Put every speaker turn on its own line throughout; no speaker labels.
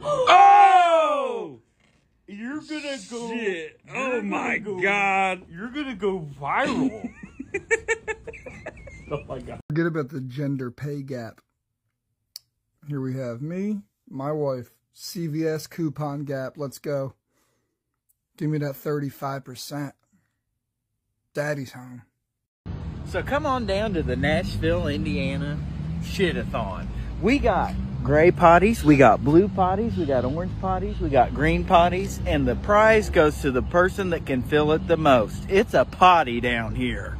Oh!
You're gonna go.
Shit. Oh my
go-
god.
You're gonna go viral. oh my god.
Forget about the gender pay gap. Here we have me, my wife, CVS coupon gap. Let's go. Give me that 35%. Daddy's home.
So come on down to the Nashville, Indiana shit-a-thon. We got gray potties, we got blue potties, we got orange potties, we got green potties, and the prize goes to the person that can fill it the most. It's a potty down here.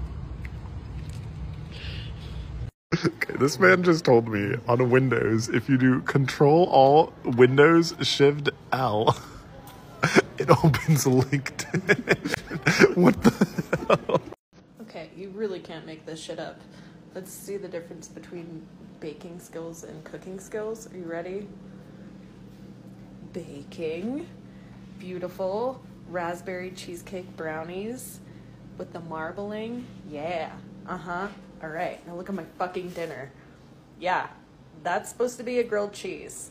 Okay, this man just told me on Windows, if you do Control Alt Windows Shift L, it opens LinkedIn. what the hell?
Okay, you really can't make this shit up. Let's see the difference between baking skills and cooking skills. Are you ready? Baking. Beautiful. Raspberry cheesecake brownies with the marbling. Yeah. Uh huh. All right, now look at my fucking dinner. Yeah, that's supposed to be a grilled cheese.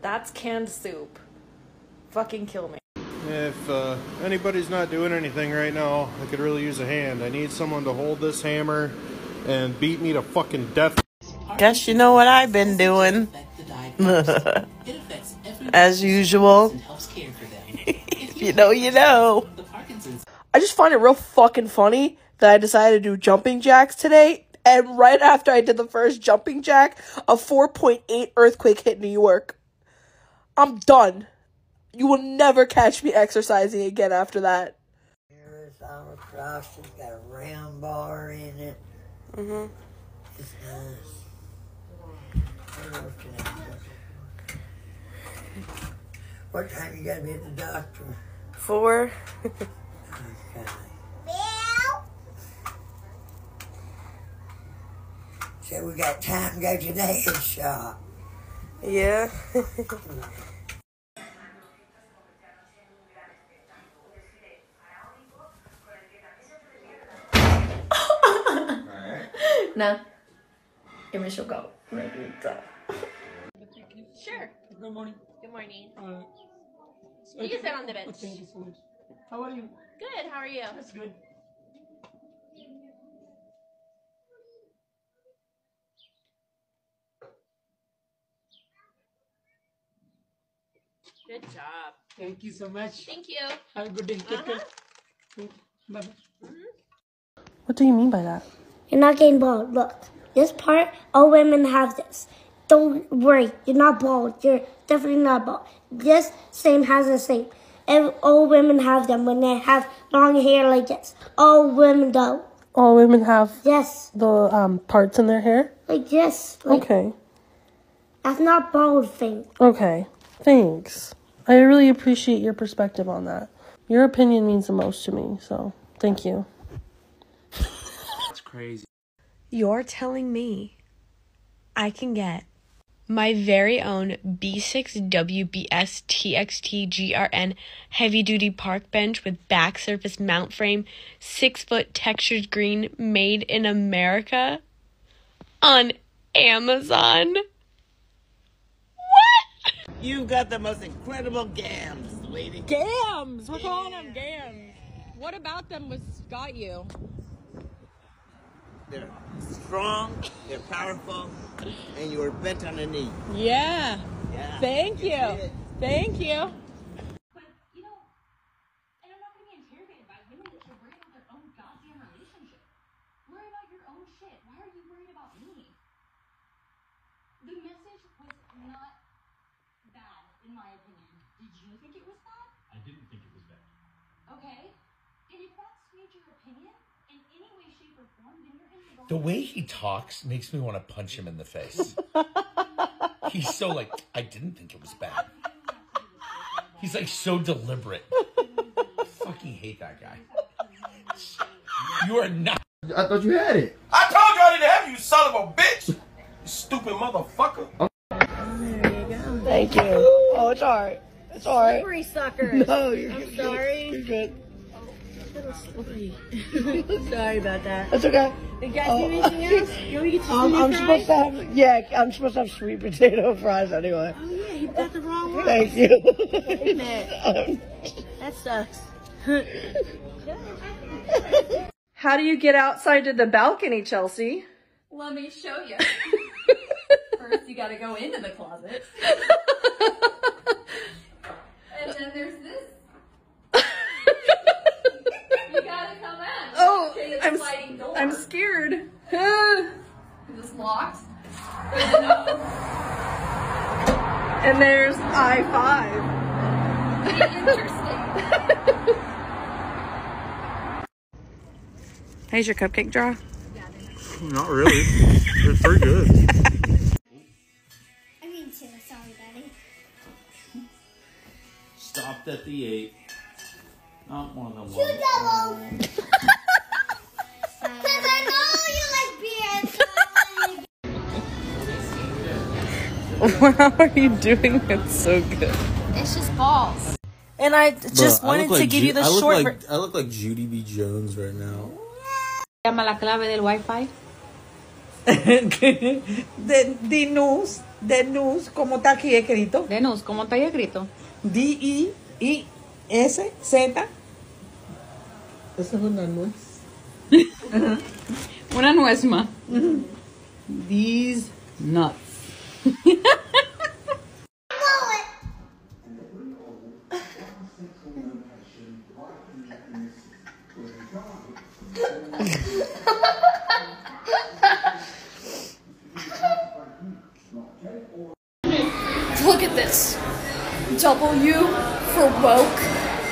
That's canned soup. Fucking kill me.
If uh, anybody's not doing anything right now, I could really use a hand. I need someone to hold this hammer and beat me to fucking death.
Guess you know what I've been doing. As usual. You know, you know.
I just find it real fucking funny that I decided to do jumping jacks today, and right after I did the first jumping jack, a 4.8 earthquake hit New York. I'm done. You will never catch me exercising again after that.
Arizona frosted, got a round bar in it.
Mm-hmm.
It's nice. What else can What time you gotta be at the doctor?
Four.
Okay. So we got time to go to the head shop.
Yeah.
No. Initial go. Sure.
Good morning.
Good morning.
Uh,
You can sit on the bench.
Thank you so much. How are you?
Good. How are you?
That's good.
Good job.
Thank you so much.
Thank you.
Have a good day. Take care. Bye bye.
What do you mean by that?
You're not getting bald. Look, this part, all women have this. Don't worry, you're not bald. You're definitely not bald. This same has the same. And all women have them when they have long hair like this. All women do.
All women have
yes
the um, parts in their hair.
Like this. Like,
Okay.
That's not bald thing.
Okay. Thanks. I really appreciate your perspective on that. Your opinion means the most to me, so thank you.
That's crazy.
You're telling me I can get my very own B6WBS TXT heavy duty park bench with back surface mount frame, 6 foot textured green made in America on Amazon? What?
You've got the most incredible gams, lady.
Gams! We're calling them gams. What about them was got you?
They're strong, they're powerful, and you're bent on a knee.
Yeah.
Yeah.
Thank you. Thank you.
Worry about your own shit. Why are you worried about me? The message was not bad, in my opinion. Did you think it was bad?
I didn't think it was bad.
Okay. And if that swayed your opinion in any way, shape, or form, then you're in the wrong
The way he talks makes me want to punch him in the face. He's so like, I didn't think it was bad. He's like so deliberate. I fucking hate that guy. You are not.
I thought you had it.
I told you I didn't have you, son of a bitch! You stupid motherfucker.
Thank you. Oh, it's alright. It's alright.
Slippery sucker.
No, you're
I'm
good.
sorry.
You're good.
Sorry about that.
That's okay.
You guys
Oh.
need anything else? You want me to get you
Um,
some
I'm
fries?
supposed to have yeah, I'm supposed to have sweet potato fries anyway.
Oh yeah, you got the wrong one.
Thank you.
Isn't it? that sucks.
How do you get outside to the balcony, Chelsea?
Let me show you. First, you gotta go into the closet. and then there's this. you gotta come in.
Oh,
Okay,
I'm,
door.
I'm scared.
Is this locked? And then,
and there's I five.
interesting.
How's your cupcake draw?
Not really. It's pretty good.
I mean, too. Sorry, Daddy.
Stopped at the eight. Not one of the
Two doubles.
How are you doing it so good?
It's just balls.
And I just wanted to give you the
I
short.
like I look like Junie B. Jones right now.
Llama la clave del Wi-Fi.
de, Dinus, Denus, ¿cómo está aquí escrito?
Denus, ¿cómo está ahí escrito?
D-I-I-S-Z. Esa es una nuez.
Una nuez más.
These nuts.
Look at this. W for woke.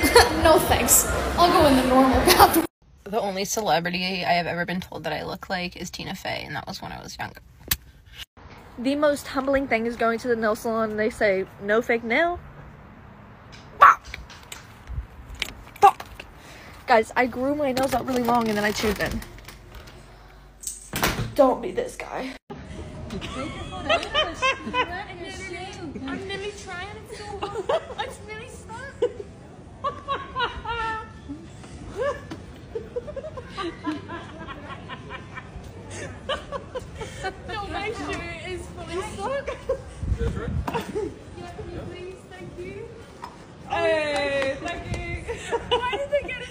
no thanks. I'll go in the normal bathroom.
The only celebrity I have ever been told that I look like is Tina Fey, and that was when I was younger.
The most humbling thing is going to the nail salon and they say, no fake nail. Guys, I grew my nails out really long and then I chewed them. Don't be this guy.
I'm trying. So hard. Yeah.
Hey, thank you.
Why did they get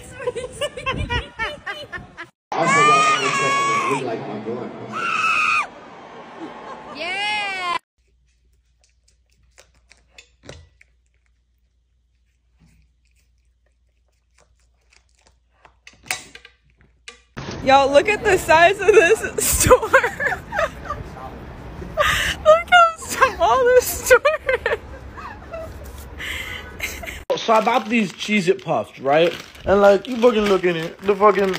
yeah.
Y'all, look at the size of this store. look how small this store is.
So I bought these Cheez It Puffs, right? And like, you fucking look in it. The fucking.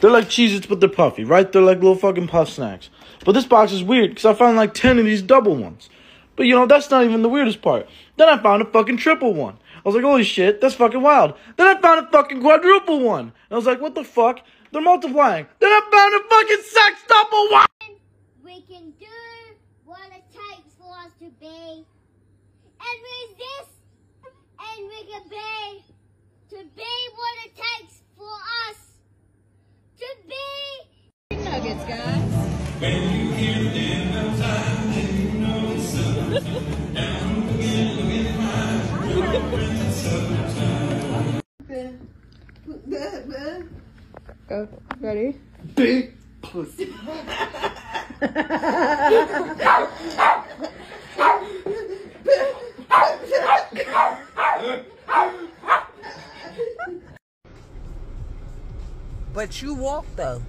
They're like Cheez Its, but they're puffy, right? They're like little fucking puff snacks. But this box is weird because I found like 10 of these double ones. But you know, that's not even the weirdest part. Then I found a fucking triple one. I was like, holy shit, that's fucking wild. Then I found a fucking quadruple one. And I was like, what the fuck? They're multiplying. Then I found a fucking sex double one.
We can do what it takes for us to be. And resist. And we can be. To be what it takes for us. To be.
Nuggets, guys.
When you hear the damn time, then you know it's time. Down, begin, begin,
Go. Ready?
Big pussy.
But you walk though.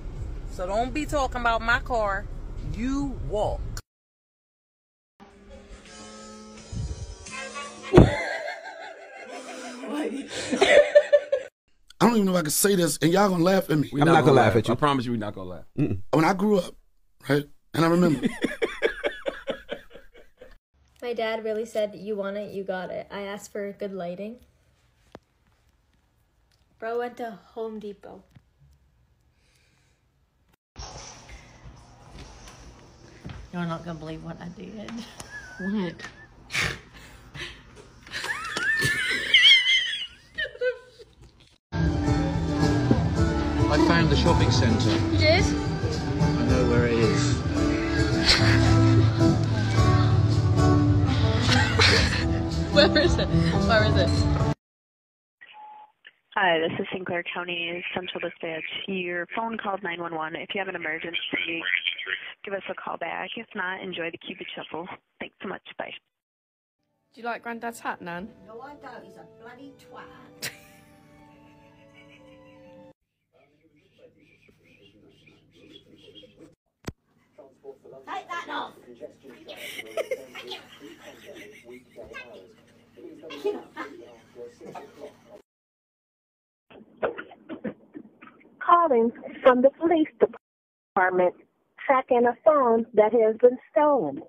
So don't be talking about my car. You walk.
I don't even know if I can say this, and y'all gonna laugh at me.
I'm not, gonna, laugh at you. I promise you, we're not gonna laugh.
When I grew up, right, and I remember,
My dad really said, You want it, you got it. I asked for good lighting. Bro went to Home Depot.
You're not gonna believe what I did.
What?
I found the shopping centre.
You did?
I know where it is.
Where is it? Where is it?
Hi, this is Sinclair County Central Dispatch. Your phone called 911. If you have an emergency, give us a call back. If not, enjoy the Cupid Shuffle. Thanks so much. Bye.
Do you like Granddad's hat, Nan?
No, I don't. He's a bloody twat. Take that off.
Calling from the police department tracking a phone that has been stolen.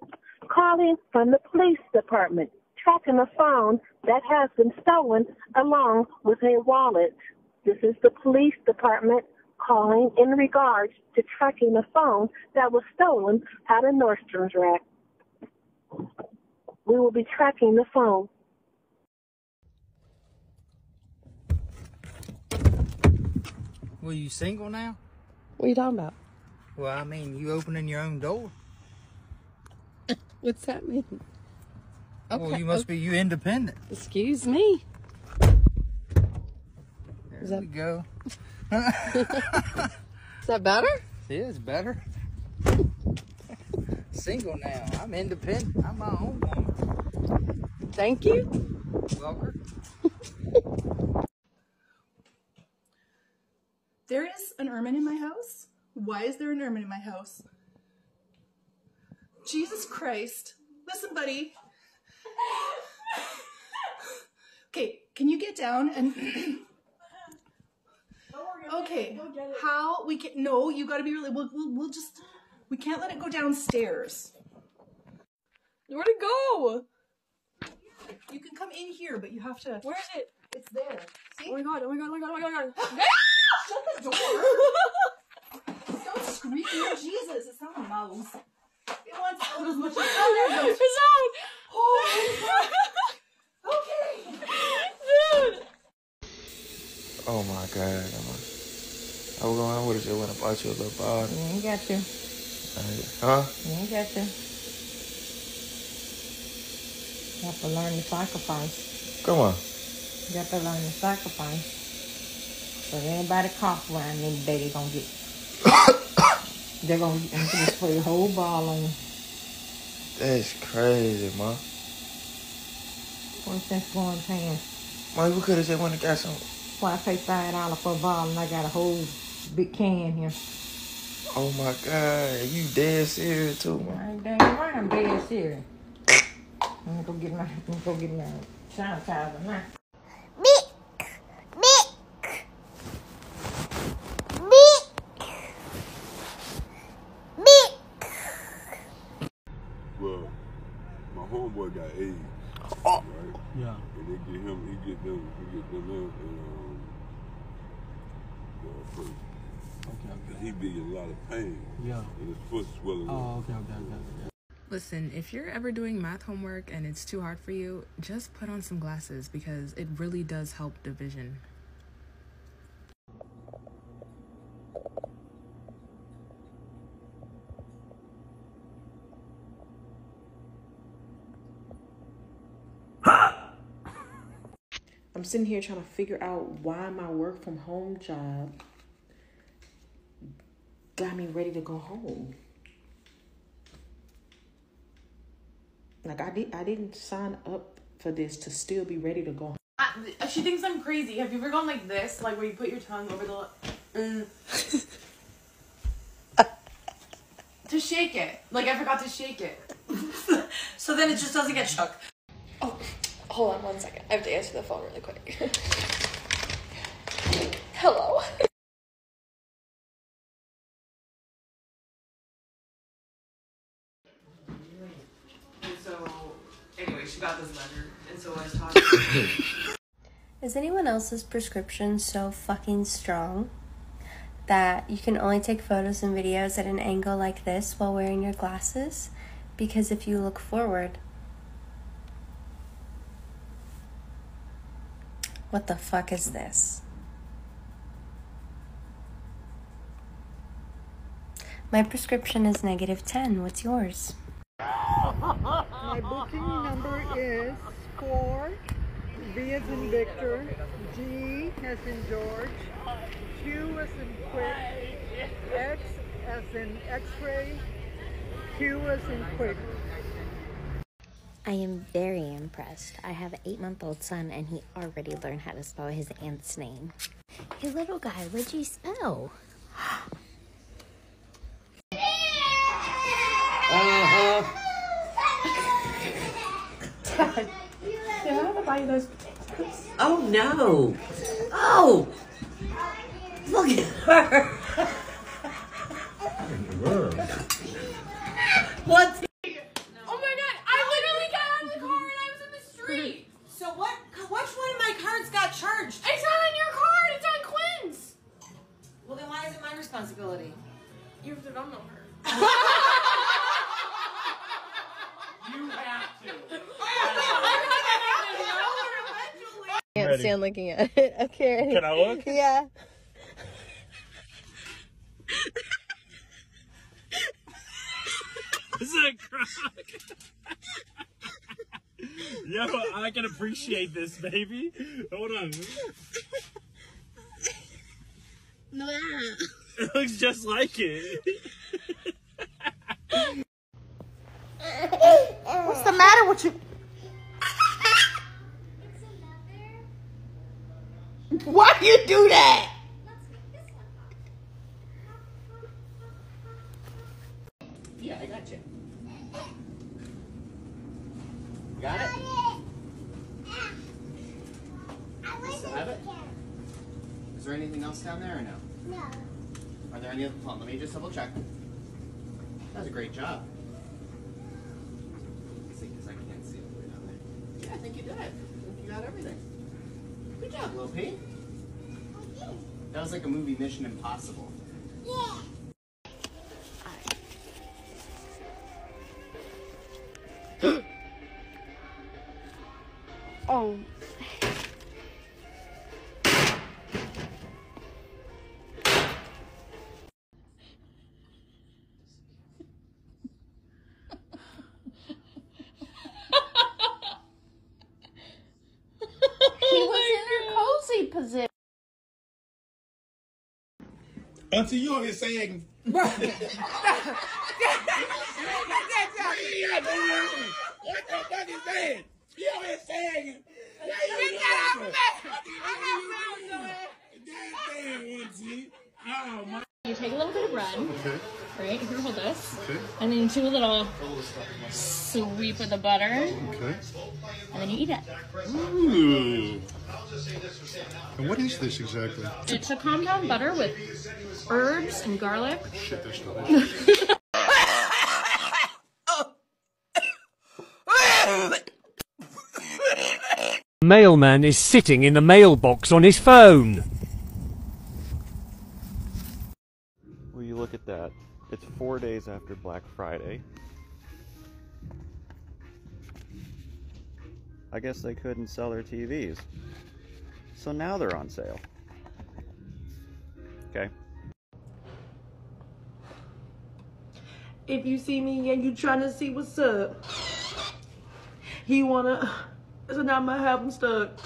Calling from the police department tracking a phone that has been stolen along with a wallet. This is the police department calling in regards to tracking a phone that was stolen at a Nordstrom's rack. We will be tracking the phone.
Well, you single now?
What are you talking about?
Well, I mean, you opening your own door.
What's that mean?
well, you must be you independent.
Excuse me.
There
Is that-
we go.
Is that better?
Yeah, it's better. Single now. I'm independent. I'm my own woman.
Thank you.
Welcome.
There is an ermine in my house. Why is there an ermine in my house? Jesus Christ. Listen, buddy. Okay, can you get down and. okay, how we can. No, you gotta be really. We'll, we'll, we'll just. We can't let it go downstairs.
Where'd it go?
You can come in here, but you have to.
Where is it?
It's there. See?
Oh my god, oh my god, oh my god, oh my god.
Shut the door! Stop screaming! Jesus, it's not a mouse. It wants out as much as it
It's out!
Oh, okay.
Dude!
Oh my god. I'm a, I was going, I would have just went and bought you a little bottle.
You ain't got to.
Huh?
You ain't got to. You have to learn to sacrifice.
Come on.
You got to learn to sacrifice. So anybody cough around them, they they gonna get. they're gonna, I'm gonna spray a whole ball on you.
That's crazy, ma.
What's that going pants?
Ma, we could have just went and got some.
Why I pay five dollars for a ball and I got a whole big can here.
Oh my god, you dead serious too, ma.
I ain't dang right, I'm dead serious. I'm gonna go get my, I'm gonna go get my sanitizer now.
Well, my homeboy got AIDS,
Oh.
right?
Yeah.
And they get him, he get them, he get them in, and um, uh, first.
Okay, okay.
He be in a lot of pain.
Yeah.
And his foot swelling.
Oh, okay, okay, okay. okay.
Listen, if you're ever doing math homework and it's too hard for you, just put on some glasses because it really does help the vision.
I'm sitting here trying to figure out why my work from home job got me ready to go home. Like I did I didn't sign up for this to still be ready to go home.
I, she thinks I'm crazy. Have you ever gone like this? Like where you put your tongue over the. Mm. to shake it. Like I forgot to shake it.
So then it just doesn't get shook.
Hold on one second. I have to answer the phone really quick. Hello. And so, anyway, she got this letter, and so I was talking.
Is anyone else's prescription so fucking strong that you can only take photos and videos at an angle like this while wearing your glasses? Because if you look forward, what the fuck is this? My prescription is negative 10. What's yours?
My booking number is four V as in Victor, G as in George, Q as in quick, X as in X-ray, Q as in quick.
I am very impressed. I have an eight month old son and he already learned how to spell his aunt's name. Hey, little guy, what'd you spell?
Uh-huh.
Dad, did I have buy you those potatoes?
Oh no! Oh! Look at her!
looking at it. Okay, ready?
Can I look?
Yeah.
This is a crock. Yo, I can appreciate this, baby. Hold on. It looks just like it.
What's the matter with you? Why do you do that?
Yeah, I got you. Got it? You still have it? Is there anything else down there or no?
No.
Are there any other? Hold on, let me just double check. That was a great job. Let's see, because I can't see all the way down there. Yeah, I think you did. I think you got everything. Good job, Lil P. That was like a movie Mission Impossible.
Until you over here saying. What the fuck is that? You over here saying. Oh, my.
You take a little bit of bread.
Okay.
Right, here, hold this.
Okay.
And then you do a little sweep of the butter.
Okay.
And then you eat it.
Ooh. And what is this exactly?
It's a compound butter with herbs and garlic.
Shit, that's delicious.
Mailman is sitting in the mailbox on his phone.
Will you look at that? It's four days after Black Friday. I guess they couldn't sell their TVs. So now they're on sale. Okay.
If you see me and you trying to see what's up, he wanna. So now I'm gonna have him stuck.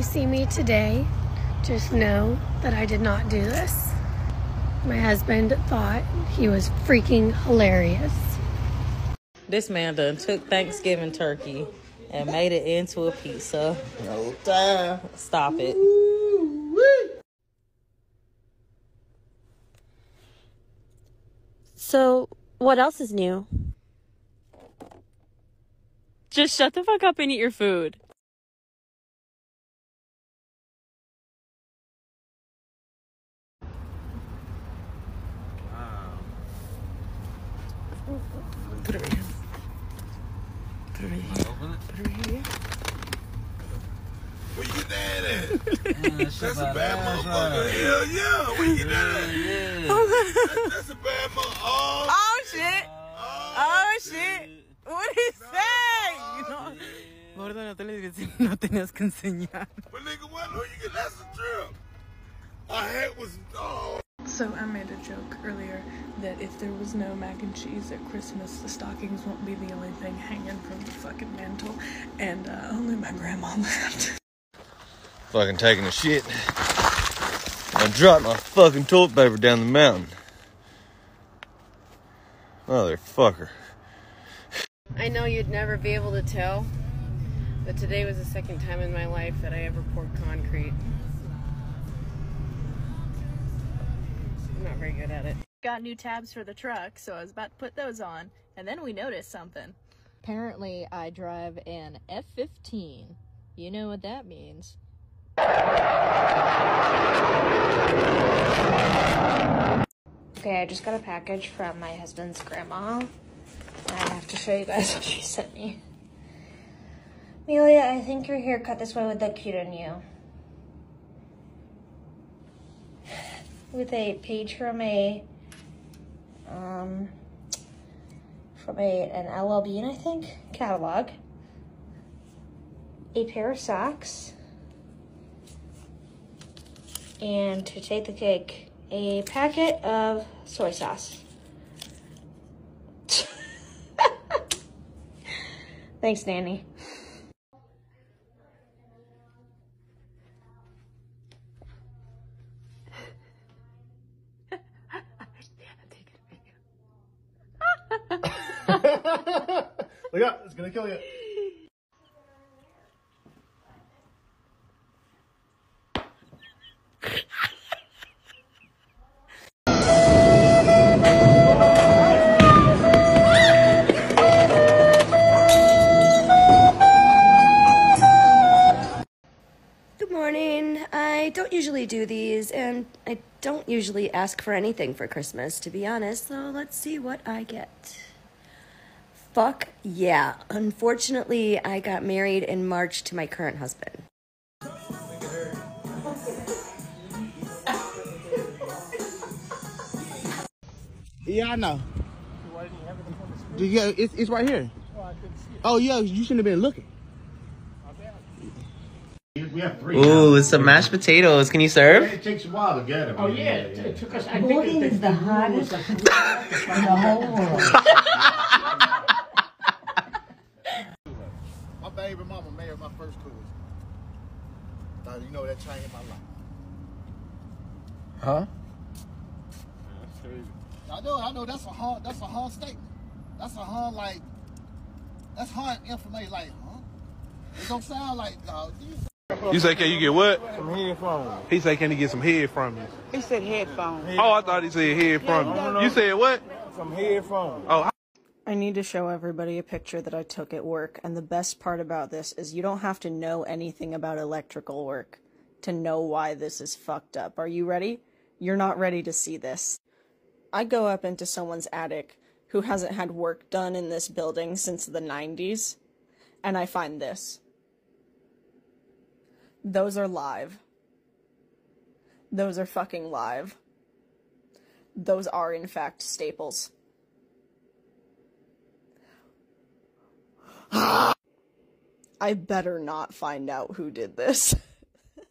You see me today, just know that I did not do this. My husband thought he was freaking hilarious.
This man done took Thanksgiving turkey and made it into a pizza. No time. Stop it.
So, what else is new?
Just shut the fuck up and eat your food.
Put it right here. Put it right here. Put it right here.
Where you dad at? That's a bad motherfucker. Hell yeah. Where you dad at? Oh, that's a bad motherfucker. Oh,
Oh shit! Oh, oh shit! What did he say? Oh, you know,
Gordo, no te le digas, no tenías que enseñar.
But nigga, what I know you get that's a trip. I had was oh.
So I made a joke earlier that if there was no mac and cheese at Christmas, the stockings won't be the only thing hanging from the fucking mantle, and uh, only my grandma left.
Fucking taking a shit. I dropped my fucking toilet paper down the mountain. Motherfucker.
I know you'd never be able to tell, but today was the second time in my life that I ever poured concrete. I'm not very good at it.
Got new tabs for the truck, so I was about to put those on, and then we noticed something. Apparently, I drive an F 15. You know what that means.
Okay, I just got a package from my husband's grandma. I have to show you guys what she sent me. Amelia, I think your haircut this way would look cute on you. With a page from a, um, from a, an LL Bean, I think, catalog. A pair of socks. And to take the cake, a packet of soy sauce. Thanks, Nanny.
Look out, it's gonna kill you.
Good morning. I don't usually do these, and I don't usually ask for anything for Christmas, to be honest, so let's see what I get. Fuck yeah. Unfortunately, I got married in March to my current husband.
Yeah, I know. Yeah, it's, it's right here. Oh, yeah, you shouldn't have been looking.
We have three.
Ooh, it's some mashed potatoes. Can you serve?
It takes a while to get them. Oh, yeah, it it took us. I think
Morgan
it-
is the hottest in the whole world.
baby mama married my first cousin. Now, you know that changed my life.
Huh?
I know, I know. That's a hard. That's a hard statement. That's a hard like. That's hard information. Like, huh? It don't sound like. Uh,
You say, can you get what?
Some headphones.
He said, can he get some head from you?
He said headphones.
Oh, I thought he said head from you. You said what?
Some headphones.
Oh,
I need to show everybody a picture that I took at work, and the best part about this is you don't have to know anything about electrical work to know why this is fucked up. Are you ready? You're not ready to see this. I go up into someone's attic who hasn't had work done in this building since the 90s, and I find this. Those are live. Those are fucking live. Those are, in fact, staples. I better not find out who did this.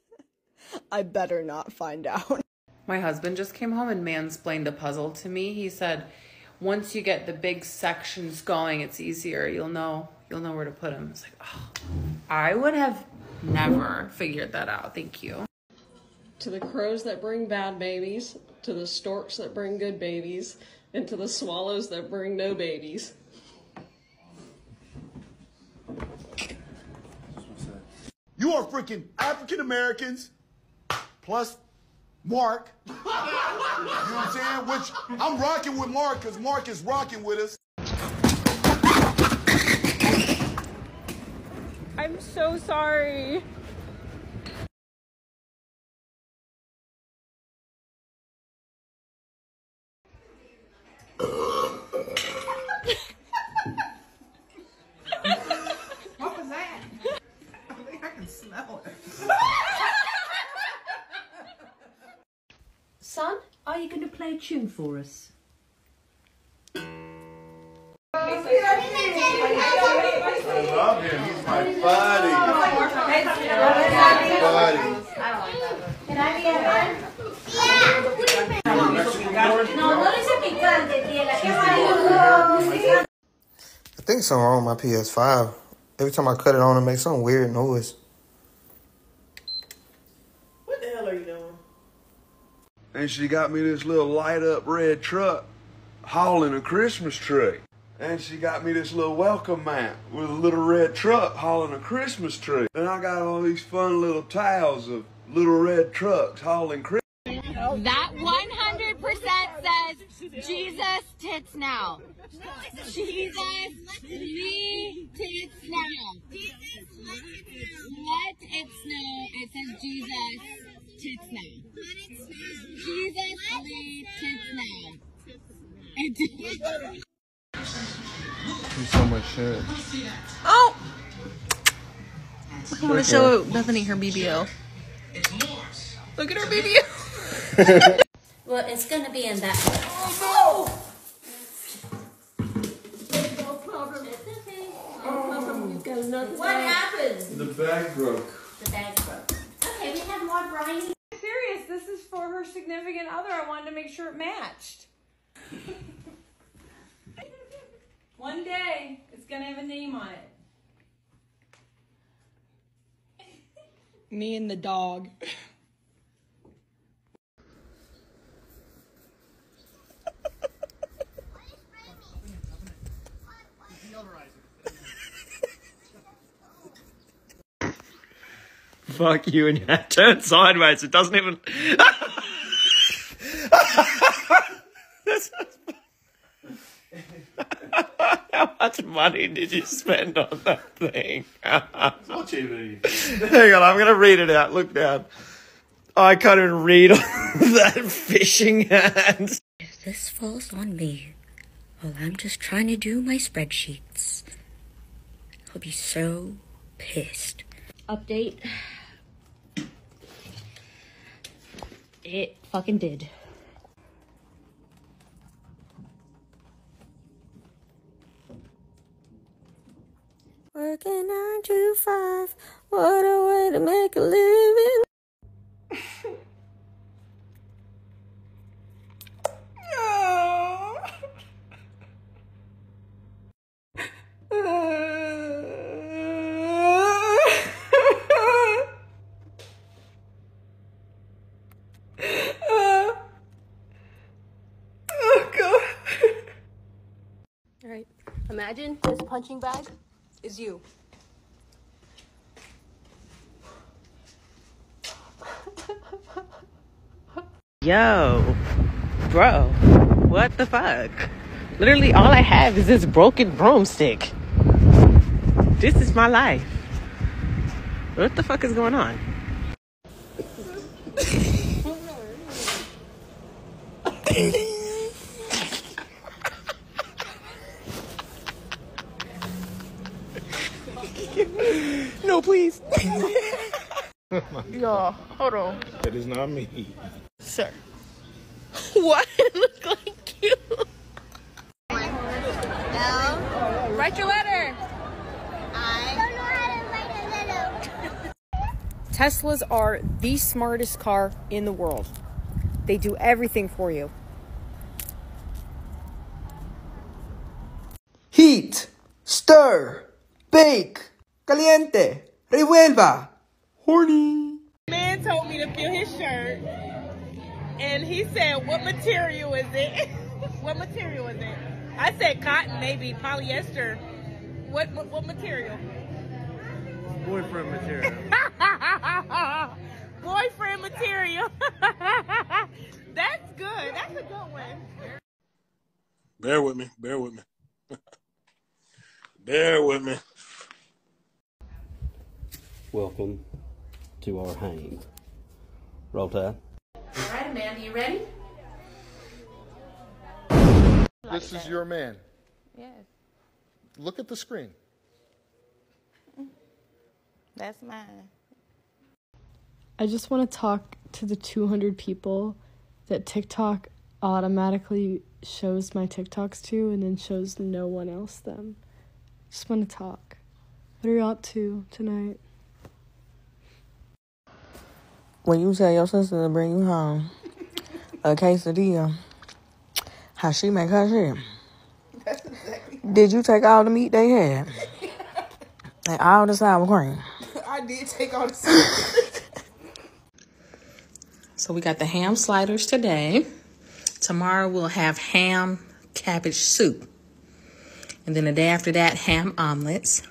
I better not find out.
My husband just came home and mansplained a puzzle to me. He said, once you get the big sections going, it's easier. You'll know you'll know where to put them. It's like, oh, I would have never figured that out. Thank you.
To the crows that bring bad babies, to the storks that bring good babies, and to the swallows that bring no babies.
You are freaking African Americans plus Mark. you know what I'm saying? Which I'm rocking with Mark because Mark is rocking with us.
I'm so sorry.
Son, are you going to play a tune for us?
I love him. He's my buddy. Buddy.
I think something wrong with my PS5. Every time I cut it on, it makes some weird noise.
What the hell are you doing?
And she got me this little light up red truck hauling a Christmas tree. And she got me this little welcome mat with a little red truck hauling a Christmas tree. And I got all these fun little tiles of little red trucks hauling Christmas.
That 100% says Jesus tits now. Jesus me tits now. Let it snow. It says Jesus tits now. Jesus me tits now. It
so much shit.
Oh! I want to show Bethany her BBO. Look at her BBO.
Well, it's gonna be in that.
Oh, no!
What happened?
The bag broke.
The bag broke. Okay, we have more briny.
Serious, this is for her significant other. I wanted to make sure it matched. One day, it's gonna have a name on it.
Me and the dog.
Fuck you and your head turned sideways. It doesn't even. How much money did you spend on that thing?
So cheap.
Hang on, I'm gonna read it out. Look down. I can't even read all that fishing hand.
If this falls on me while I'm just trying to do my spreadsheets, I'll be so pissed.
Update. It fucking did.
Working nine to five, what a way to make a living.
imagine this punching bag is you.
Yo, bro, what the fuck? Literally, all I have is this broken broomstick. This is my life. What the fuck is going on?
No, please. Y'all, hold on.
That is not me.
Sir. What? It look like you. Write your letter.
Teslas are the smartest car in the world. They do everything for you.
Heat, stir, bake, caliente, revuelva, horny.
Man told to feel his shirt, and he said, "What material is it? what material is it?" I said cotton, maybe polyester. What what, what material?
Boyfriend material.
Boyfriend material. That's good. That's a good one.
Bear with me. Bear with me. Bear with me.
Welcome to our hang. Roll Tide.
All right, Amanda, you ready?
This is your man.
Yes,
Look at the screen.
that's mine.
I just want to talk to the 200 people that TikTok automatically shows my TikToks to and then shows no one else them. Just want to talk. What are you up to tonight?
When you tell your sister to bring you home a quesadilla, how she make her shit.
Exactly.
Did you take all the meat they had? And all the sour cream.
I did take all the.
So we got the ham sliders today. Tomorrow we'll have ham cabbage soup. And then the day after that, ham omelets.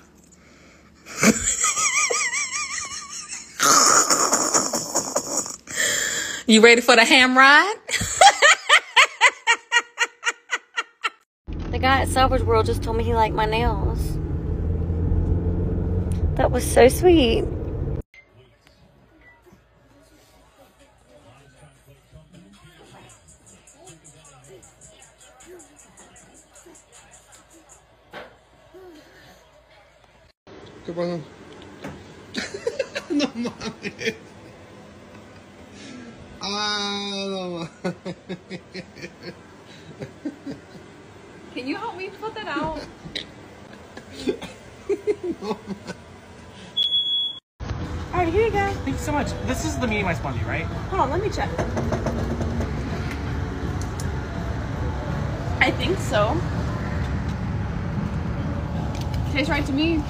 you ready for the ham ride?
The guy at Salvage World just told me he liked my nails. That was so sweet.
¿Qué pasó?
no mames.
Can you help me put that out?
All right, here you go. Thank you so much. This is the medium ice spongy, right?
Hold on, let me check. I think so. Tastes right to me.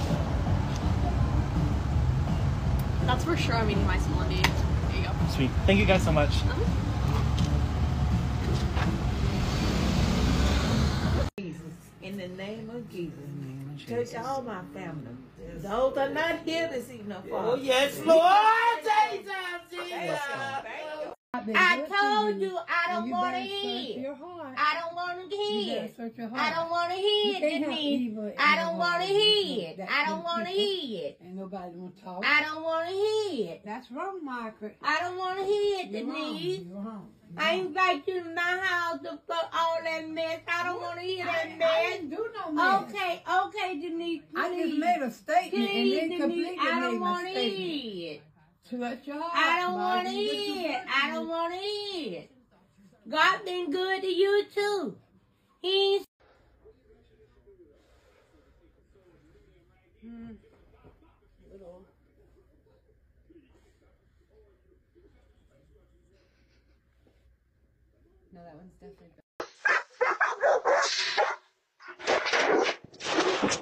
That's for sure a medium ice blondie. There you go.
Sweet. Thank you guys so much.
In the name of Jesus. Touch all my family. Those are not here this evening.
Oh, yes, Lord. Jesus,
I told you I don't want to hear. I don't want to hear. I don't want to hear, Denise. I don't want to hear. I don't want to hear.
And nobody want to talk.
I don't want to hear.
That's wrong, Margaret.
I don't want to hear,
You're wrong.
Denise.
You're wrong.
I invite you to my house to fuck all that mess. I don't want to hear that
I-
mess.
I didn't do no mess.
Okay, okay, Denise.
I just made a statement and
Please,
then
Denise,
completely
I
made
don't want to hear it.
Touch your heart.
I don't want to
Margaret. You
hear
just
it. I don't want to hear it. God been good to you too. He ain't hmm.
No, that one's definitely.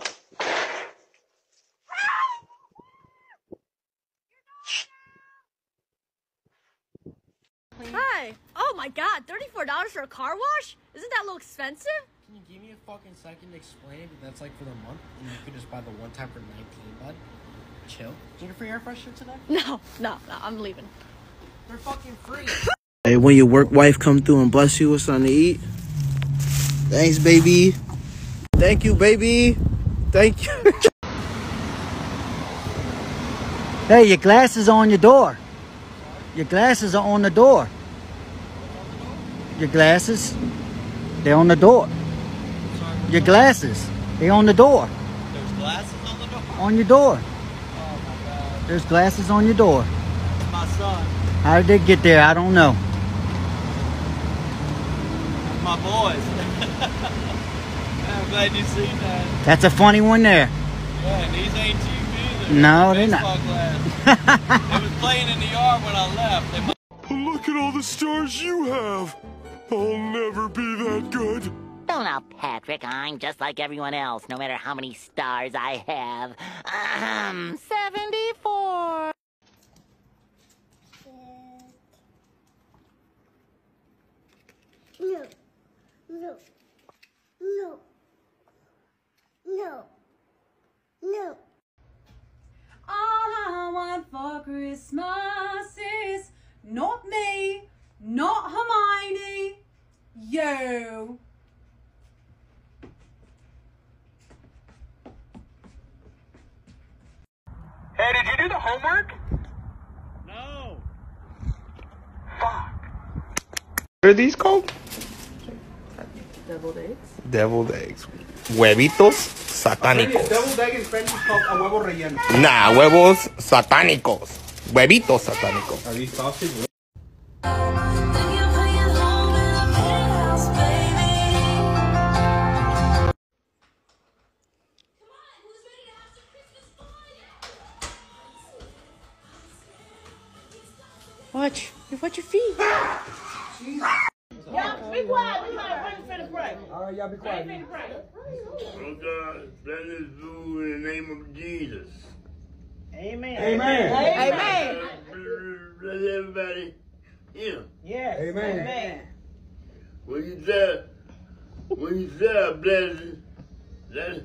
Hi. Oh my god, $34 for a car wash? Isn't that a little expensive?
Can you give me a fucking second to explain it? That's like for the month, and you could just buy the one time for 19, bud. Chill. You need a free air freshener today?
No, no, no, I'm leaving.
They're fucking free.
Hey, when your work wife come through and bless you with something to eat. Thanks, baby. Thank you, baby. Thank you.
Hey, your glasses are on your door. Your glasses are on the door. Your glasses, they're on the door. Your glasses, they're on the door.
There's glasses on the door.
On your door. Oh, There's glasses on your door.
My son.
How did they get there? I don't know.
My boys. I'm glad you seen that.
That's a funny one there.
Yeah, and these ain't you either.
No, they're
Baseball
not.
glass. they was playing in the yard when I left. They
Look at all the stars you have. I'll never be that good.
Oh, now, Patrick, I'm just like everyone else, no matter how many stars I have. Um, 74.
No. No. No. No. No.
All I want for Christmas is not me, not Hermione, you.
Hey, did you do the homework?
No. Fuck.
What are these called?
Deviled eggs.
Deviled eggs. Huevitos satánicos.
Deviled egg in French is called a huevo relleno.
Nah, huevos satánicos. Huevitos satánicos.
Are these sausage?
Watch. You watch your feet.
Y'all be quiet. We might bring finna pray.
All right, y'all be quiet.
Finna pray.
Oh God, let us do in the name of Jesus.
Amen.
Amen.
Amen.
Bless everybody here.
Yes.
Amen.
Amen.
When you say, when you say a blessing, let's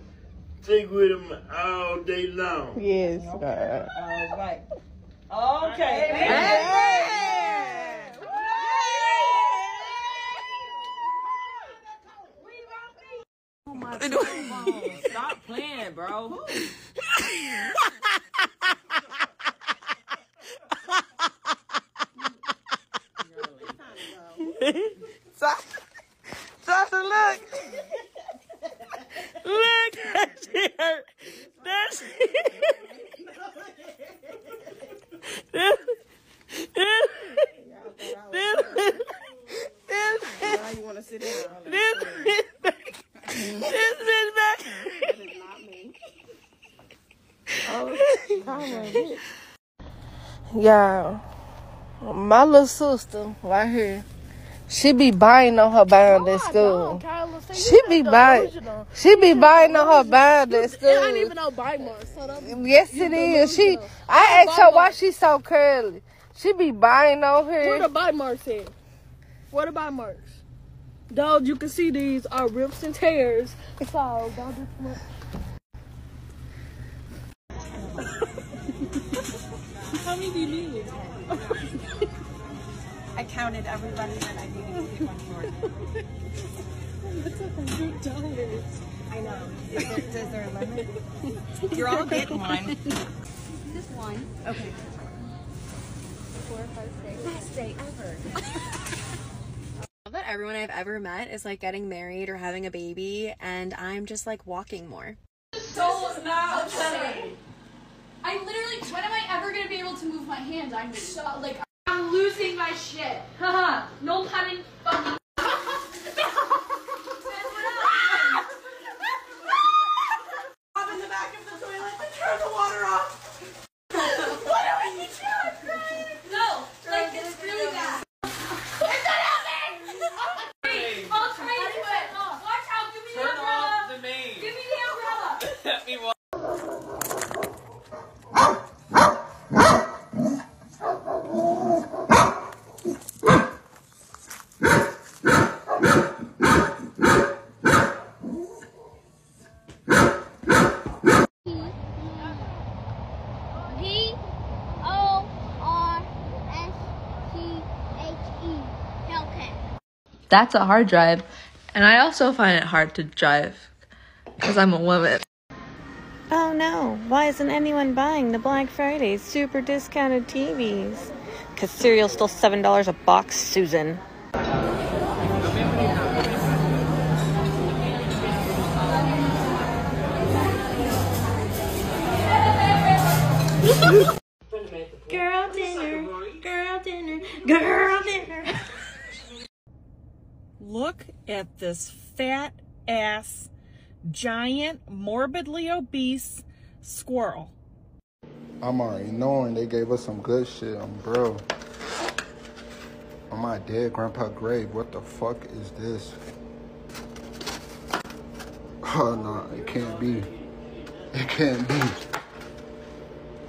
stick with them all day long.
Yes.
All right. Okay.
Stop playing, bro.
Sasha, look. look. That shit hurt. That shit. This, this, this, this,
Now you want to sit down.
this, this, this bitch back. Yeah, my little sister right here, she be buying on her bound at school. She be buying, she be buying on her bound at school.
It ain't even no bite marks. So
Yes, it is. She. I asked her why
marks?
she so curly. She be buying on
Where the
her.
bite marks at? Where the bite marks? Dog, you can see these are rips and tears. So don't do
I everybody that I needed to keep on board.
That's a hundred dollars.
I know. Is there, is there a limit? You're all getting one.
Just one.
Okay.
Four, five, six. Best day ever.
love that everyone I've ever met is like getting married or having a baby, and I'm just like walking more.
So now I literally, when am I ever gonna be able to move my hands? I'm so like I'm losing my shit. Haha. no pun in.
Up in the back of the toilet to turn the water off. what are we doing?
No, like it's really bad. It's not happening. I'll try to do it. Watch out. Give me the
Turn
umbrella.
off the main.
Give me the umbrella.
Let me watch.
P O R S T H E. Hellcat.
That's a hard drive. And I also find it hard to drive because I'm a woman.
Oh no, why isn't anyone buying the Black Friday super discounted TVs? Because cereal's still $7 a box, Susan.
Giant, morbidly obese squirrel.
I'm already knowing they gave us some good shit, um, bro. On my dead grandpa grave, what the fuck is this? Oh no, it can't be. It can't be.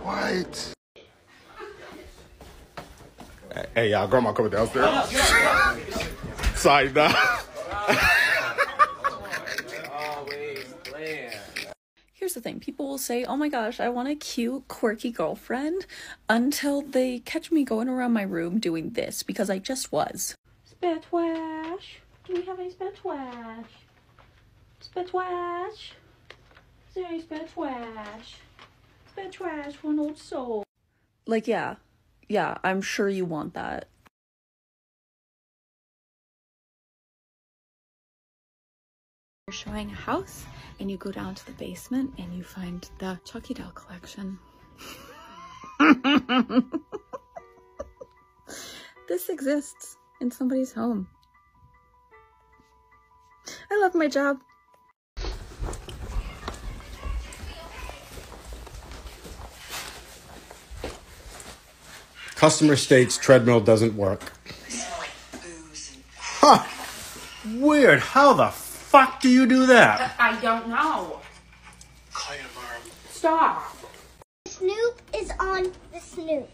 What?
Hey, y'all, grandma coming downstairs. Sorry, nah.
Here's the thing people will say, oh my gosh, I want a cute, quirky girlfriend until they catch me going around my room doing this because I just was.
Spitwash. Do we have any spitwash? Spitwash. Is there any spitwash? Spitwash, one old soul.
Like, yeah, yeah, I'm sure you want that.
You're showing a house and you go down to the basement and you find the Chucky doll collection. this exists in somebody's home. I love my job.
Customer states treadmill doesn't work. Huh. Weird. How the fuck do you do that?
Uh, I don't know. Stop.
Snoop is on the Snoop.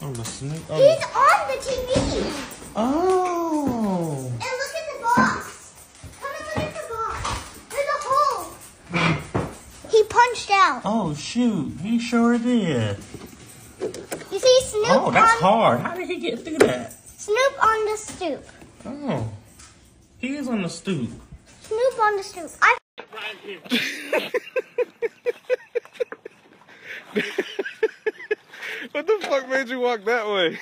On the snake.
He's on the TV.
Oh.
And look at the box. Come and look at the box. There's a hole. He punched out.
Oh, shoot. He sure did.
You see Snoop
Oh, that's hard. How did he get through that?
Snoop on the stoop.
Oh. He is on the stoop.
Snoop on the stoop. I
What the fuck made you walk that way?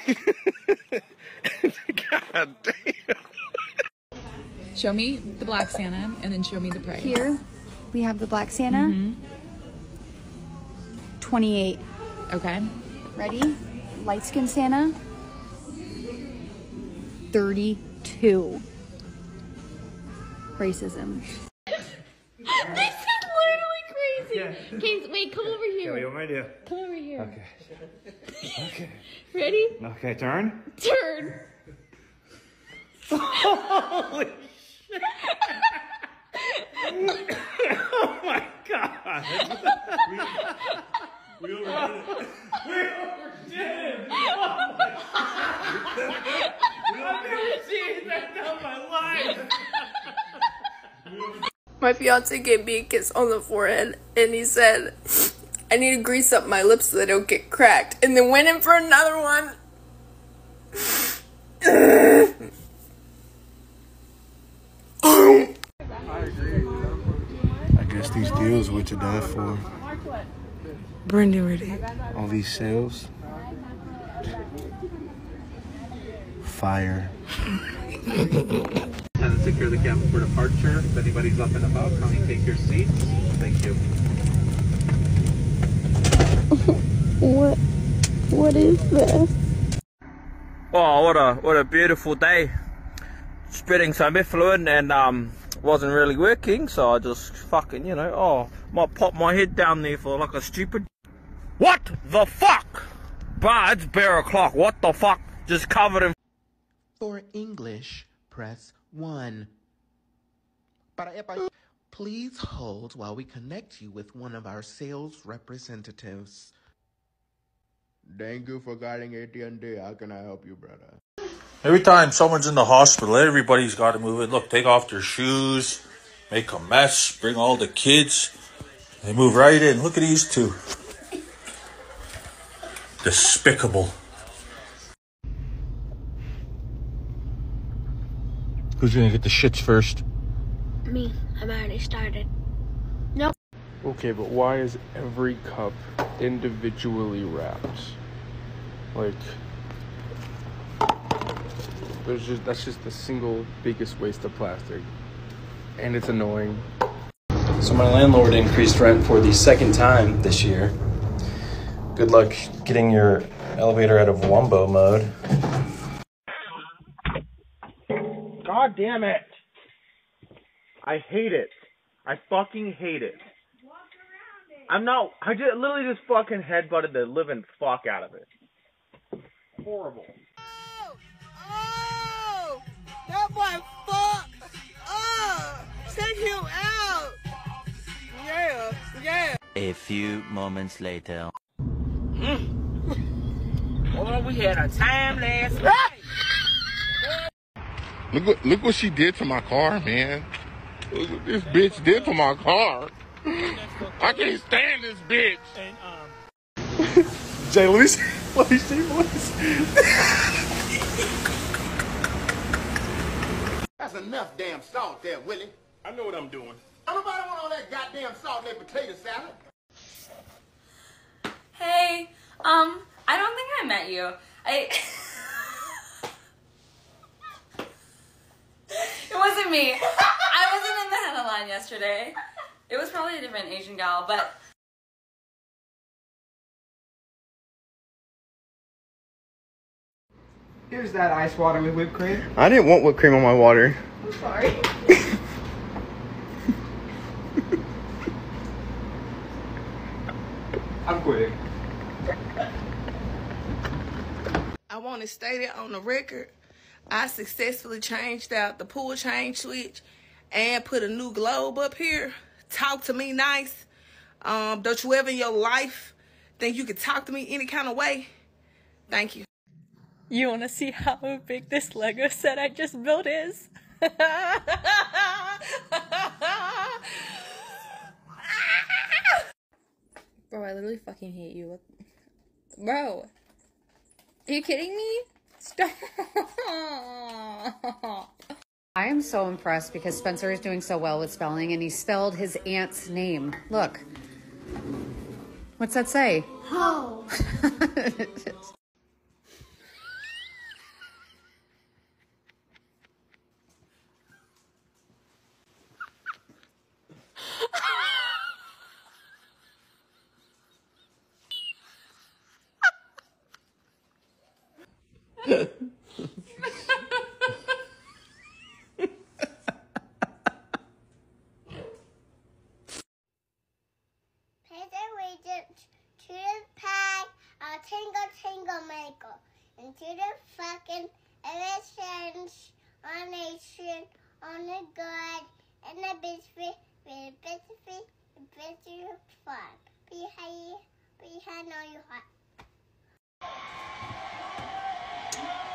God damn.
Show me the black Santa and then show me the price.
Here we have the black Santa.
Mhm.
28.
Okay.
Ready? Light skin Santa. 32. Racism.
this is literally crazy. Okay, wait, come over here.
what am I do?
Come over here.
Okay. Okay.
Ready?
Okay, turn.
Turn.
Holy shit. oh my god. we overdid it. We overdid it. Oh my I've never seen that in my life.
My fiance gave me a kiss on the forehead and he said, I need to grease up my lips so they don't get cracked. And then went in for another one.
I guess these deals what you die for.
Brendan ready.
All these sales. Fire.
And secure the cabin for departure. If anybody's up and about, kindly take your seats. Thank you.
What? What is this?
Oh, what a what a beautiful day. Spreading some effluent and um wasn't really working, so I just fucking you know oh might pop my head down there for like a stupid. What the fuck? Bah, it's bear o'clock. What the fuck? Just covered in.
For English, press 1. Para eh, epa- Please hold while we connect you with one of our sales representatives.
Thank you for guiding AT&T. How can I help you, brother?
Every time someone's in the hospital, everybody's got to move it. Look, take off their shoes, make a mess, bring all the kids. They move right in. Look at these two. Despicable. Who's gonna get the shits first?
Me. I'm already started. No.
Okay, but why is every cup individually wrapped? Like, there's just that's just the single biggest waste of plastic, and it's annoying.
So my landlord increased rent for the second time this year. Good luck getting your elevator out of wombo mode.
God damn it! I hate it. I fucking hate it. I'm not. I just literally just fucking headbutted the living fuck out of it. Horrible.
Oh, oh that boy fuck. Oh, take him out. Yeah, yeah.
A few moments later.
Oh, we had a time last night.
Look what look what she did to my car, man. Look what this bitch did to my car. I can't stand this bitch.
Jay, let me see. Let me see, boys.
That's enough damn salt there, Willie.
I know what I'm doing.
I don't nobody want all that goddamn salt in their potato salad.
Hey, um, I don't think I met you. I. it wasn't me. I wasn't in the henna line yesterday. It was probably a different Asian gal, but.
Here's that ice water with whipped cream.
I didn't want whipped cream on my water.
I'm sorry. I'm quitting.
I want to state it on the record. I successfully changed out the pull chain switch and put a new globe up here. Talk to me nice. Um, don't you ever in your life think you could talk to me any kind of way? Thank you.
You want to see how big this Lego set I just built is?
Bro, I literally fucking hate you. Bro, are you kidding me? Stop.
I am so impressed because Spencer is doing so well with spelling and he spelled his aunt's name. Look. What's that say?
Ho. Pay the wages to the pack a tingle tingle maker into the fucking elections on nation on the good and the biscuit with biscuit biscuit fun. Behind behind all you hot.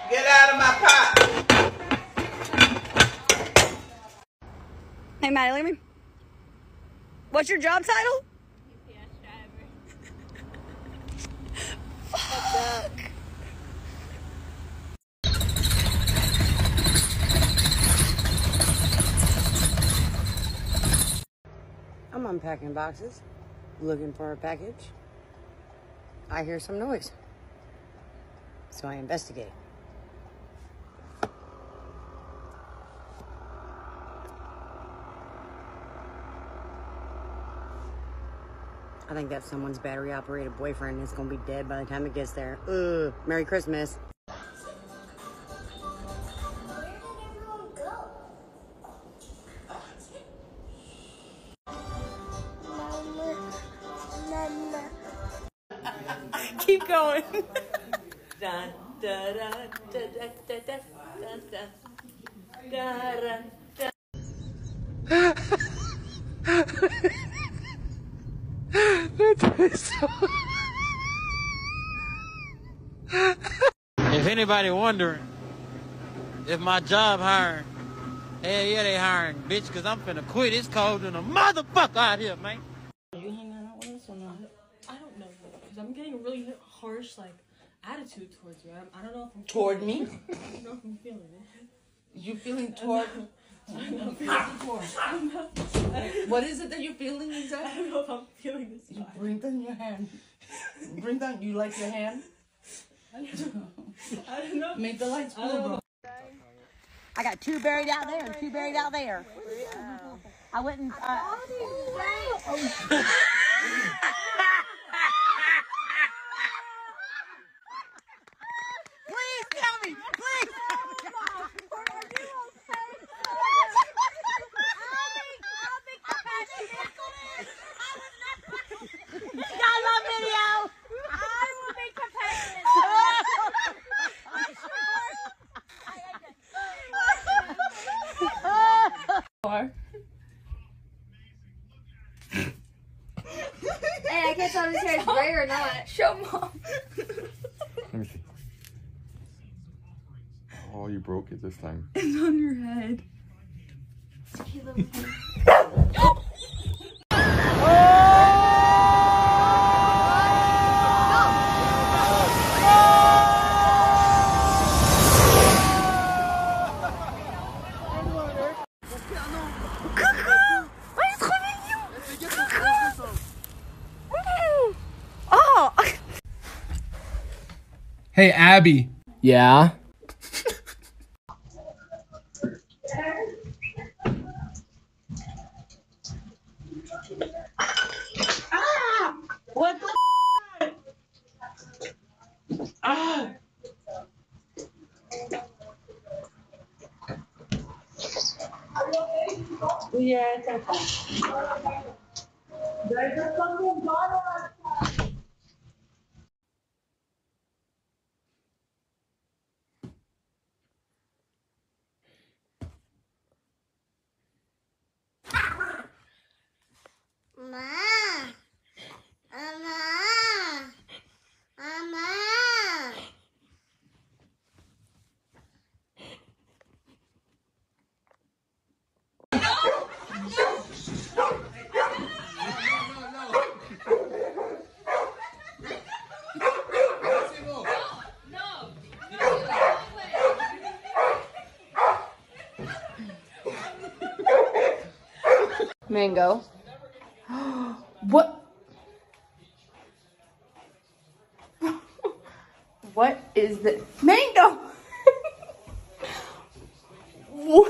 Get out of my pot.
Hey, Madeline. What's your job title? Fuck.
I'm unpacking boxes, looking for a package. I hear some noise. So I investigate. I think that's someone's battery operated boyfriend. It's gonna be dead by the time it gets there. Ugh. Merry Christmas.
Anybody wondering if my job hiring, hell yeah, they hiring, bitch, because I'm finna quit. It's cold than a motherfucker out here, man.
Are you hanging out with us or not? I don't know because I'm getting a really harsh like attitude towards you. I, I don't know if I'm
Toward me?
it. I don't know if I'm feeling it.
You feeling toward?
I'm not feeling it. I'm not-
What is it that you're feeling exactly?
I don't know if I'm feeling this.
You bring down your hand. Bring down. You like your hand?
I don't know. I don't know.
Make the lights
I don't
cool,
know.
bro.
I got two buried out there and two buried out there. I went and. Uh,
Please tell me. Please.
Got my video.
I will make compassion. Hey, I can't tell if his hair is gray or not.
Show mom.
Let me see. Oh, you broke it this time.
It's on your head.
Hey, Abby. Yeah?
What the? Ah! Yeah, it's okay. There's a fucking bottle outside.
Mango. what? what is the mango?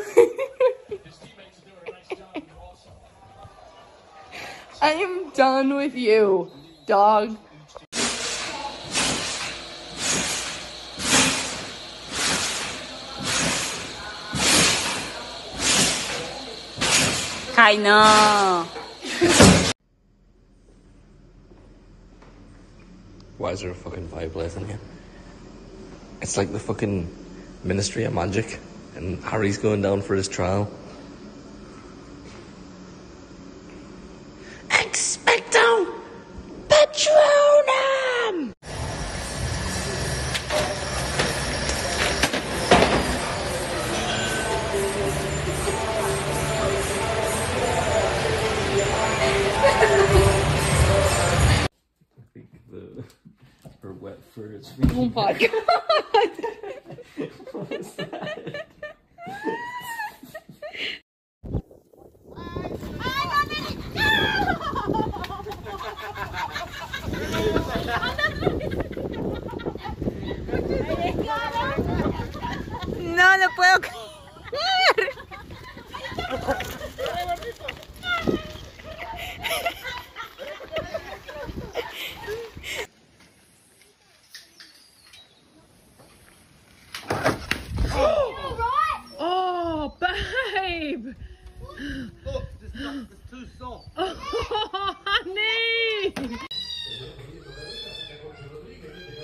I am done with you, dog.
I know.
Why is there a fucking fireplace in here? It's like the fucking Ministry of Magic, and Harry's going down for his trial. Expecto Patronum! I think the her wet fur is
Oh my god.
what is that?
No lo puedo creer.
Oh, babe!
Look, this stuff is too soft.
Oh, honey!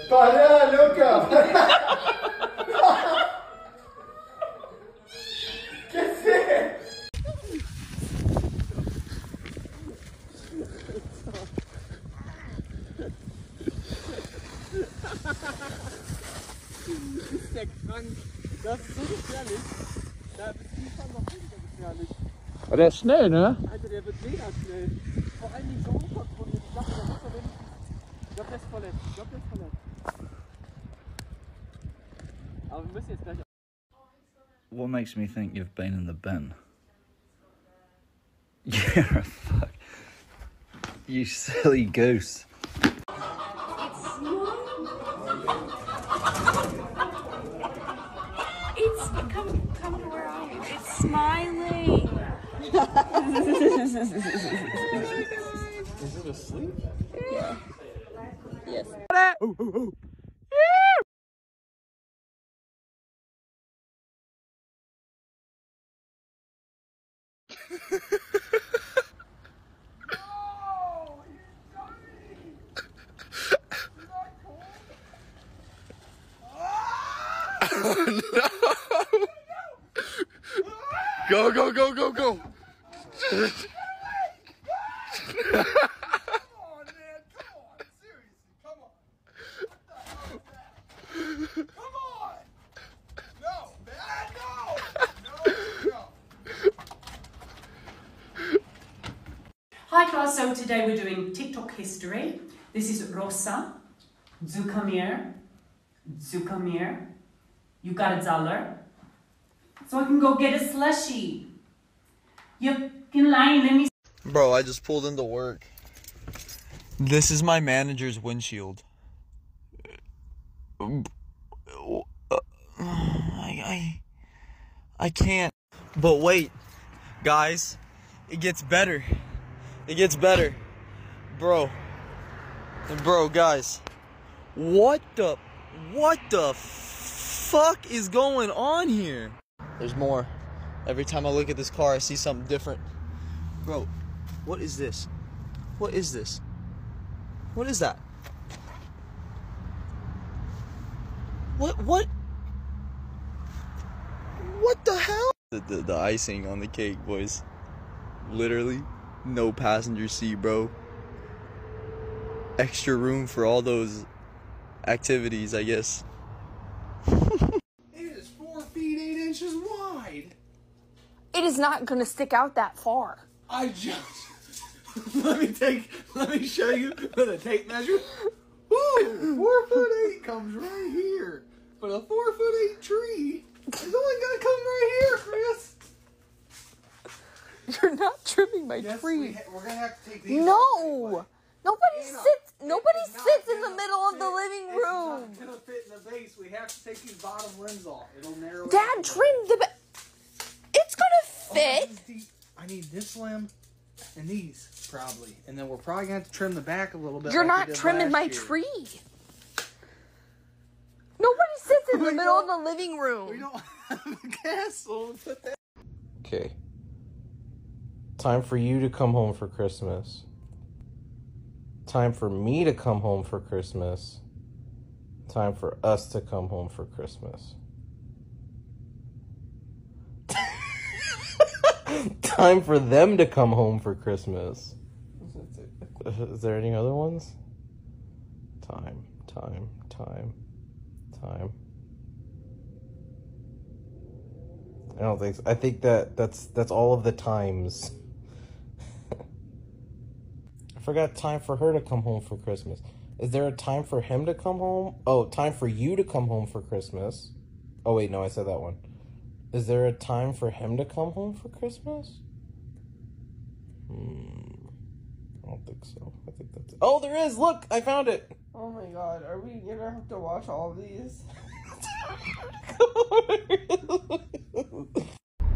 Para, loca. ¿Qué es
ist der krank. Das ist so gefährlich. Da bist du schon noch weniger gefährlich.
Aber der ist schnell, ne?
Alter, der wird mega schnell. Vor allem die so unkontrolliert. Ich glaube, der muss er denn. Ich glaube, der ist verletzt. Ich glaube, der ist verletzt. Aber wir müssen jetzt gleich.
What makes me think you've been in the bin? You're a fuck. You silly goose.
It's come come to where I am. It's smiling.
Is it asleep?
yeah. Yes.
Oh, oh, oh.
Oh no! Go, go, go, go, go!
Hi class, so today we're doing TikTok history. This is Rosa, Zukamir, Zukamir. You got a dollar? So I can go get a slushy. You can lie, let me
Bro, I just pulled into work. This is my manager's windshield. I, I, I can't. But wait, guys, it gets better. It gets better. Bro. Bro, guys. What the, what the fuck is going on here? There's more. Every time I look at this car, I see something different. Bro, what is this? What is this? What is that? What what What the hell? The, the, the icing on the cake, boys. Literally, no passenger seat, bro. Extra room for all those activities, I guess.
It is four feet eight inches wide.
It is not gonna stick out that far.
I just let me take let me show you with a tape measure. Ooh, four foot eight comes right here. But a four foot eight tree is only gonna come right here, Chris.
You're not trimming my
Yes,
tree.
we ha- we're gonna have to take these.
No. Nobody sits. Nobody sits in the middle of the living
It's
room.
not gonna fit in the base. We have to take these bottom limbs off. It'll narrow.
Dad, trim the. Ba- it's gonna
Oh,
fit.
the- I need this limb and these probably, and then we're probably gonna have to trim the back a little bit.
You're
like
not trimming my
year.
tree. Nobody sits in the middle of the living room.
We don't have a castle. Put that.
Okay. Time for you to come home for Christmas. Time for me to come home for Christmas. Time for us to come home for Christmas. Time for them to come home for Christmas. Is there any other ones? Time, time, time, time. I don't think so. I think that that's that's all of the times. I forgot time for her to come home for Christmas. Is there a time for him to come home? Oh, time for you to come home for Christmas. Oh wait, no, I said that one. Is there a time for him to come home for Christmas? Hmm. I don't think so. I think that's Oh, there is. Look, I found it.
Oh my god, are we gonna have to watch all of these?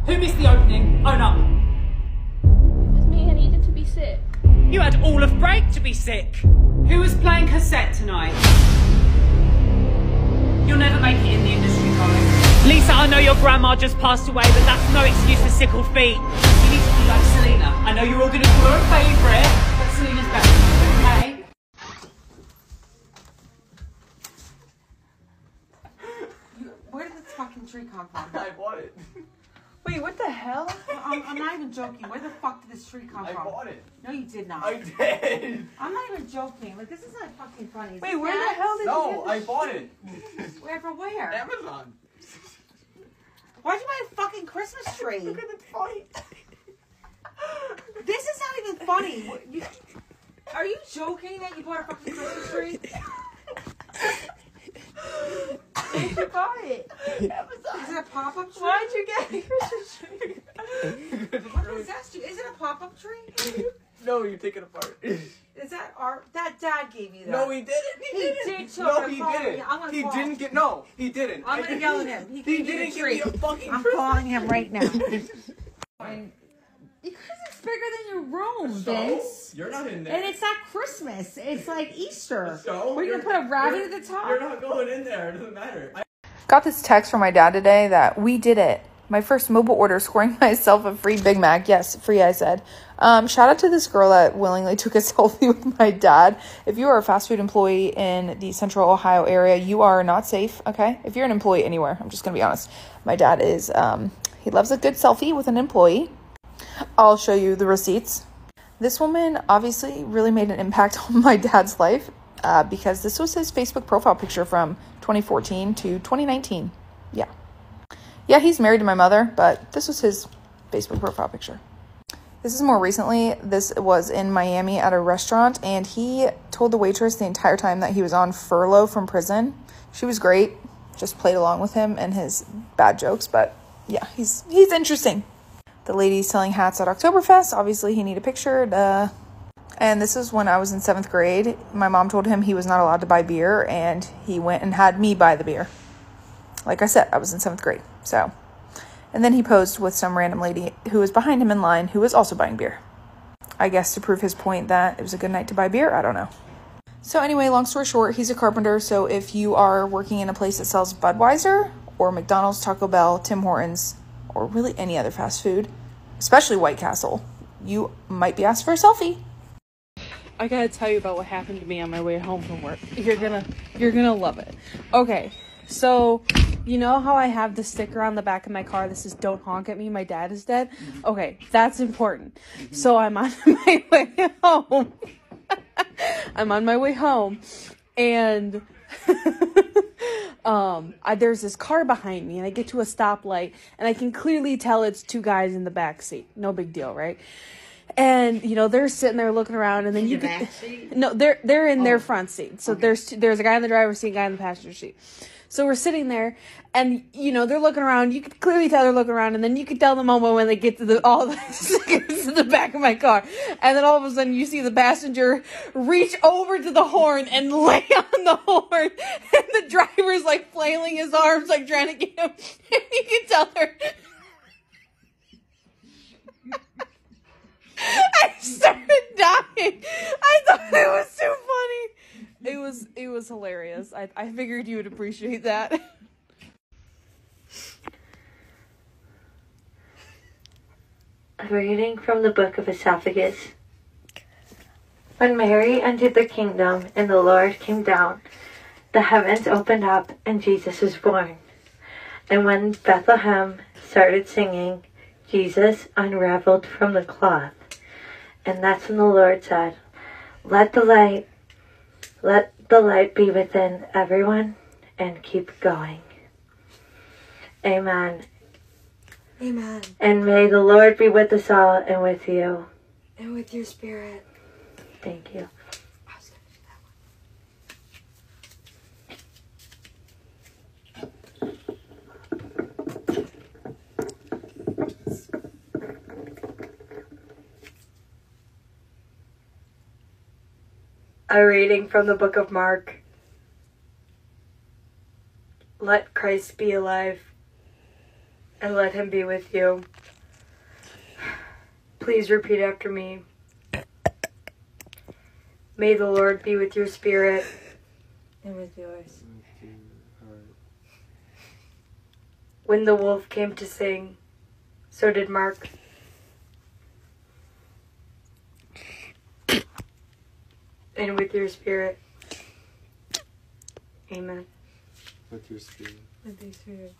Who missed the opening? Own up.
It was me. I needed to be sick.
You had all of break to be sick. Who was playing cassette tonight? You'll never make it in the industry, darling. Lisa, I know your grandma just passed away, but that's no excuse for sickle feet. You need to be like Selena. I know you're all gonna call her a favourite, but Selena's better, okay?
Where did this fucking tree come from?
I bought it.
Wait, what the hell? I'm, I'm not even joking. Where the fuck did this tree come
I
from?
I bought it.
No, you did not.
I did.
I'm not even joking. Like this is not fucking funny. Is
Wait,
this
where the hell did
No,
you get
I bought it.
Where from where?
Amazon.
Why'd you buy a fucking Christmas tree?
Look at the fight.
This is not even funny. You- are you joking that you bought a fucking Christmas tree? Where'd you buy it? Amazon. Is it a pop-up tree?
Why'd you get a Christmas tree?
What possessed you? Is it a pop-up tree?
No, you take it apart.
Is that our that dad gave you that?
No, he didn't. He,
He
didn't.
did,
no,
I'm
he
calling
didn't.
you. I'm gonna
he
call.
didn't get. No, he didn't.
I'm gonna yell at him. He,
He
gave you
didn't
the
give
tree.
me a fucking.
I'm
Christmas
calling him right now.
Because it's bigger than your room,
So?
Vince.
You're not in there.
And it's not Christmas. It's like Easter.
So?
We're
You're-
gonna put a rabbit at the top.
You're not going in there. It doesn't matter. I-
Got this text from my dad today that we did it. My first mobile order, scoring myself a free Big Mac. Yes, free, I said. Um, shout out to this girl that willingly took a selfie with my dad. If you are a fast food employee in the central Ohio area, you are not safe, okay? If you're an employee anywhere, I'm just gonna be honest. My dad is, um, he loves a good selfie with an employee. I'll show you the receipts. This woman obviously really made an impact on my dad's life uh, because this was his Facebook profile picture from 2014 to 2019. Yeah. Yeah, he's married to my mother, but this was his Facebook profile picture. This is more recently. This was in Miami at a restaurant, and he told the waitress the entire time that he was on furlough from prison. She was great, just played along with him and his bad jokes, but yeah, he's he's interesting. The lady selling hats at Oktoberfest, obviously he needed a picture. Duh. And this is when I was in seventh grade. My mom told him he was not allowed to buy beer, and he went and had me buy the beer. Like I said, I was in seventh grade. So, and then he posed with some random lady who was behind him in line who was also buying beer. I guess to prove his point that it was a good night to buy beer. I don't know. So, anyway, long story short, he's a carpenter. So, if you are working in a place that sells Budweiser or McDonald's, Taco Bell, Tim Hortons, or really any other fast food, especially White Castle, you might be asked for a selfie.
I gotta tell you about what happened to me on my way home from work. You're gonna you're gonna love it. Okay, so you know how I have the sticker on the back of my car that says "Don't honk at me, my dad is dead." Okay, that's important. So I'm on my way home. I'm on my way home, and um, I, there's this car behind me, and I get to a stoplight, and I can clearly tell it's two guys in the back seat. No big deal, right? And you know they're sitting there looking around, and then
In
you
the seat?
no, they're they're in their front seat. So there's two, there's a guy in the driver's seat, a guy in the passenger seat. So we're sitting there, and you know they're looking around. You could clearly tell they're looking around, and then you could tell the moment when they get to the all the to the back of my car, and then all of a sudden you see the passenger reach over to the horn and lay on the horn, and the driver's like flailing his arms, like trying to get him. And you can tell her. I started dying. Was hilarious. I I figured you would appreciate that.
Reading from the book of Esophagus. When Mary entered the kingdom and the Lord came down, the heavens opened up and Jesus was born. And when Bethlehem started singing, Jesus unraveled from the cloth. And that's when the Lord said, Let the light, let the light be within everyone and keep going. Amen.
Amen.
And may the Lord be with us all and with you.
And with your spirit.
Thank you. A reading from the book of Mark. Let Christ be alive and let him be with you. Please repeat after me. May the Lord be with your spirit and with yours. When the wolf came to sing, so did Mark. And with your spirit. Amen.
With your spirit.
With your spirit.